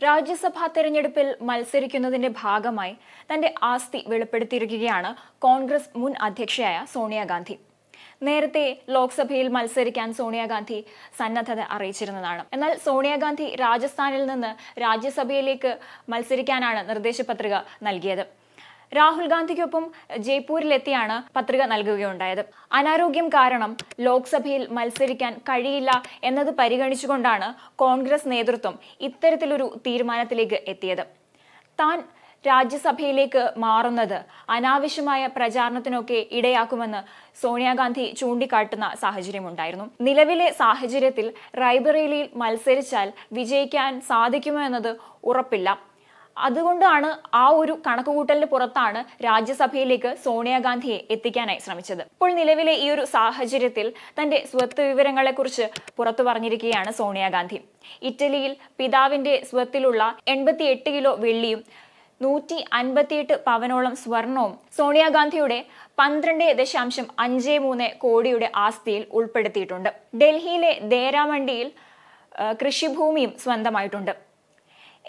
രാജ്യസഭാ തെരഞ്ഞെടുപ്പിൽ മത്സരിക്കുന്നതിന്റെ ഭാഗമായി തന്റെ ആസ്തി വെളിപ്പെടുത്തിയിരിക്കുകയാണ് കോൺഗ്രസ് മുൻ അധ്യക്ഷയായ സോണിയാഗാന്ധി. നേരത്തെ ലോക്സഭയിൽ മത്സരിക്കാൻ സോണിയാഗാന്ധി സന്നദ്ധത അറിയിച്ചിരുന്നതാണ്. എന്നാൽ സോണിയാഗാന്ധി രാജസ്ഥാനിൽ നിന്ന് രാജ്യസഭയിലേക്ക് മത്സരിക്കാനാണ് നിർദ്ദേശപത്രിക നൽകിയത്. രാഹുൽ ഗാന്ധിക്കൊപ്പം ജയ്പൂരിലെത്തിയാണ് പത്രിക നൽകുകയുണ്ടായത്. അനാരോഗ്യം കാരണം ലോക്സഭയിൽ മത്സരിക്കാൻ കഴിയില്ല എന്നത് പരിഗണിച്ചുകൊണ്ടാണ് കോൺഗ്രസ് നേതൃത്വം ഇത്തരത്തിലൊരു തീരുമാനത്തിലേക്ക് എത്തിയത്. താൻ രാജ്യസഭയിലേക്ക് മാറുന്നത് അനാവശ്യമായ പ്രചാരണത്തിനൊക്കെ ഇടയാക്കുമെന്ന് സോണിയാഗാന്ധി ചൂണ്ടിക്കാട്ടുന്ന സാഹചര്യമുണ്ടായിരുന്നു. നിലവിലെ സാഹചര്യത്തിൽ റൈബറേലിയിൽ മത്സരിച്ചാൽ വിജയിക്കാൻ സാധിക്കുമോ എന്നത് ഉറപ്പില്ല. അതുകൊണ്ടാണ് ആ ഒരു കണക്കുകൂട്ടലിന് പുറത്താണ് രാജ്യസഭയിലേക്ക് സോണിയാഗാന്ധിയെ എത്തിക്കാനായി ശ്രമിച്ചത്. ഇപ്പോൾ നിലവിലെ ഈ ഒരു സാഹചര്യത്തിൽ തന്റെ സ്വത്ത് വിവരങ്ങളെക്കുറിച്ച് പുറത്തു പറഞ്ഞിരിക്കുകയാണ് സോണിയാഗാന്ധി. ഇറ്റലിയിൽ പിതാവിന്റെ സ്വത്തിലുള്ള എൺപത്തി എട്ട് കിലോ വെള്ളിയും നൂറ്റി അൻപത്തിയെട്ട് പവനോളം സ്വർണവും സോണിയാഗാന്ധിയുടെ പന്ത്രണ്ട് ദശാംശം അഞ്ച് മൂന്ന് കോടിയുടെ ആസ്തിയിൽ ഉൾപ്പെടുത്തിയിട്ടുണ്ട്. ഡൽഹിയിലെ ദേരാമണ്ടിയിൽ കൃഷിഭൂമിയും സ്വന്തമായിട്ടുണ്ട്.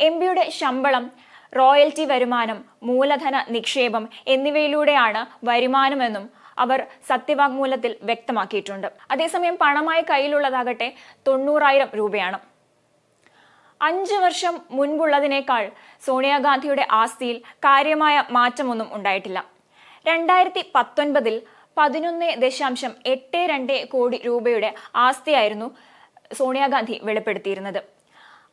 എം പിയുടെ ശമ്പളം റോയൽറ്റി വരുമാനം മൂലധന നിക്ഷേപം എന്നിവയിലൂടെയാണ് വരുമാനമെന്നും അവർ സത്യവാങ്മൂലത്തിൽ വ്യക്തമാക്കിയിട്ടുണ്ട്. അതേസമയം പണമായി കയ്യിലുള്ളതാകട്ടെ തൊണ്ണൂറായിരം രൂപയാണ്. അഞ്ചു വർഷം മുൻപുള്ളതിനേക്കാൾ സോണിയാഗാന്ധിയുടെ ആസ്തിയിൽ കാര്യമായ മാറ്റമൊന്നും ഉണ്ടായിട്ടില്ല. രണ്ടായിരത്തി പത്തൊൻപതിൽ പതിനൊന്ന് ദശാംശം എട്ട് രണ്ട് കോടി രൂപയുടെ ആസ്തിയായിരുന്നു സോണിയാഗാന്ധി വെളിപ്പെടുത്തിയിരുന്നത്.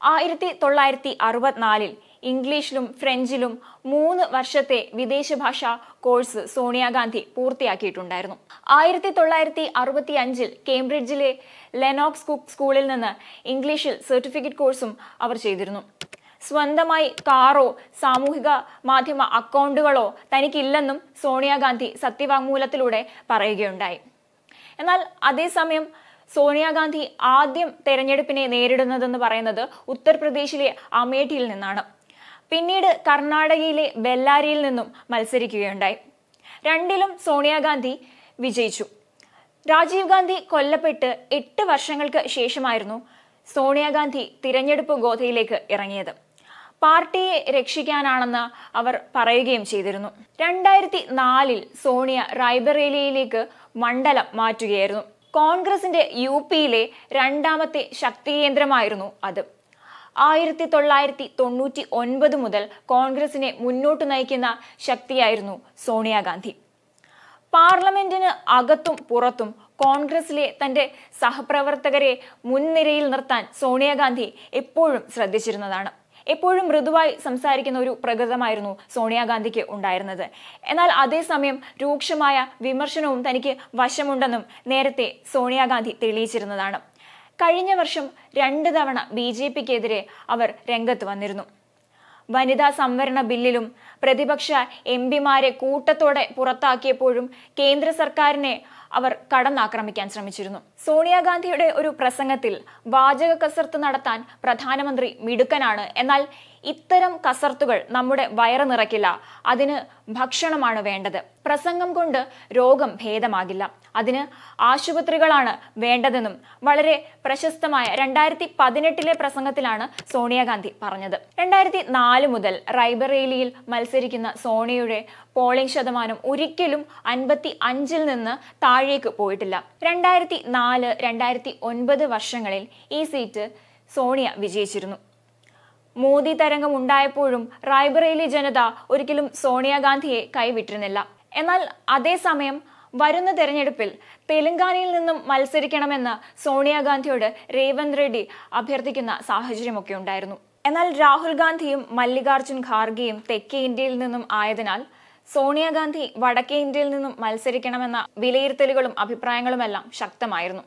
ആയിരത്തി തൊള്ളായിരത്തി അറുപത്തിനാലിൽ ഇംഗ്ലീഷിലും ഫ്രഞ്ചിലും മൂന്ന് വർഷത്തെ വിദേശ ഭാഷ കോഴ്സ് സോണിയാഗാന്ധി പൂർത്തിയാക്കിയിട്ടുണ്ടായിരുന്നു. ആയിരത്തി തൊള്ളായിരത്തി അറുപത്തി അഞ്ചിൽ കേംബ്രിഡ്ജിലെ ലെനോക്സ് കുക്ക് സ്കൂളിൽ നിന്ന് ഇംഗ്ലീഷിൽ സർട്ടിഫിക്കറ്റ് കോഴ്സും അവർ ചെയ്തിരുന്നു. സ്വന്തമായി കാറോ സാമൂഹിക മാധ്യമ അക്കൗണ്ടുകളോ തനിക്കില്ലെന്നും സോണിയാഗാന്ധി സത്യവാങ്മൂലത്തിലൂടെ പറയുകയുണ്ടായി. എന്നാൽ അതേസമയം സോണിയാഗാന്ധി ആദ്യം തെരഞ്ഞെടുപ്പിനെ നേരിടുന്നതെന്ന് പറയുന്നത് ഉത്തർപ്രദേശിലെ അമേഠിയിൽ നിന്നാണ്. പിന്നീട് കർണാടകയിലെ ബെല്ലാരിയിൽ നിന്നും മത്സരിക്കുകയുണ്ടായി. രണ്ടിലും സോണിയാഗാന്ധി വിജയിച്ചു. രാജീവ് ഗാന്ധി കൊല്ലപ്പെട്ട് എട്ട് വർഷങ്ങൾക്ക് ശേഷമായിരുന്നു സോണിയാഗാന്ധി തിരഞ്ഞെടുപ്പ് ഗോതയിലേക്ക് ഇറങ്ങിയത്. പാർട്ടിയെ രക്ഷിക്കാനാണെന്ന് അവർ പറയുകയും ചെയ്തിരുന്നു. രണ്ടായിരത്തി നാലിൽ സോണിയ റായ്ബറേലിയയിലേക്ക് മണ്ഡലം മാറ്റുകയായിരുന്നു. കോൺഗ്രസിന്റെ യു പിയിലെ രണ്ടാമത്തെ ശക്തികേന്ദ്രമായിരുന്നു അത്. ആയിരത്തി തൊള്ളായിരത്തി തൊണ്ണൂറ്റി ഒൻപത് മുതൽ കോൺഗ്രസിനെ മുന്നോട്ട് നയിക്കുന്ന ശക്തിയായിരുന്നു സോണിയാഗാന്ധി. പാർലമെന്റിന് അകത്തും പുറത്തും കോൺഗ്രസിലെ തന്റെ സഹപ്രവർത്തകരെ മുൻനിരയിൽ നിർത്താൻ സോണിയാഗാന്ധി എപ്പോഴും ശ്രദ്ധിച്ചിരുന്നതാണ്. എപ്പോഴും മൃദുവായി സംസാരിക്കുന്ന ഒരു പ്രകൃതമായിരുന്നു സോണിയാഗാന്ധിക്ക് ഉണ്ടായിരുന്നത്. എന്നാൽ അതേസമയം രൂക്ഷമായ വിമർശനവും തനിക്ക് വശമുണ്ടെന്നും നേരത്തെ സോണിയാഗാന്ധി തെളിയിച്ചിരുന്നതാണ്. കഴിഞ്ഞ വർഷം രണ്ട് തവണ ബി ജെ പിക്കെതിരെ അവർ രംഗത്ത് വന്നിരുന്നു. വനിതാ സംവരണ ബില്ലിലും പ്രതിപക്ഷ എം പിമാരെ കൂട്ടത്തോടെ പുറത്താക്കിയപ്പോഴും കേന്ദ്ര സർക്കാരിനെ അവർ കടന്നാക്രമിക്കാൻ ശ്രമിച്ചിരുന്നു. സോണിയാഗാന്ധിയുടെ ഒരു പ്രസംഗത്തിൽ വാചക കസർത്ത് നടത്താൻ പ്രധാനമന്ത്രി മിടുക്കനാണ്. എന്നാൽ ഇത്തരം കസർത്തുകൾ നമ്മുടെ വയറ് നിറയ്ക്കില്ല. അതിന് ഭക്ഷണമാണ് വേണ്ടത്. പ്രസംഗം കൊണ്ട് രോഗം ഭേദമാകില്ല. അതിന് ആശുപത്രികളാണ് വേണ്ടതെന്നും വളരെ പ്രശസ്തമായ രണ്ടായിരത്തി പതിനെട്ടിലെ പ്രസംഗത്തിലാണ് സോണിയാഗാന്ധി പറഞ്ഞത്. രണ്ടായിരത്തി നാല് മുതൽ റൈബറേലിയിൽ മത്സരിക്കുന്ന സോണിയയുടെ പോളിംഗ് ശതമാനം ഒരിക്കലും അൻപത്തി അഞ്ചിൽ നിന്ന് താഴേക്ക് പോയിട്ടില്ല. രണ്ടായിരത്തി നാല് രണ്ടായിരത്തി ഒൻപത് വർഷങ്ങളിൽ ഈ സീറ്റ് സോണിയ വിജയിച്ചിരുന്നു. മോദി തരംഗം ഉണ്ടായപ്പോഴും റായ്ബറേലി ജനത ഒരിക്കലും സോണിയാഗാന്ധിയെ കൈവിട്ടിരുന്നില്ല. എന്നാൽ അതേസമയം വരുന്ന തെരഞ്ഞെടുപ്പിൽ തെലങ്കാനയിൽ നിന്നും മത്സരിക്കണമെന്ന് സോണിയാഗാന്ധിയോട് രേവന്ത് റെഡ്ഡി അഭ്യർത്ഥിക്കുന്ന സാഹചര്യമൊക്കെ ഉണ്ടായിരുന്നു. എന്നാൽ രാഹുൽ ഗാന്ധിയും മല്ലികാർജുൻ ഖാർഗെയും തെക്കേ ഇന്ത്യയിൽ നിന്നും ആയതിനാൽ സോണിയാഗാന്ധി വടക്കേ ഇന്ത്യയിൽ നിന്നും മത്സരിക്കണമെന്ന വിലയിരുത്തലുകളും അഭിപ്രായങ്ങളുമെല്ലാം ശക്തമായിരുന്നു.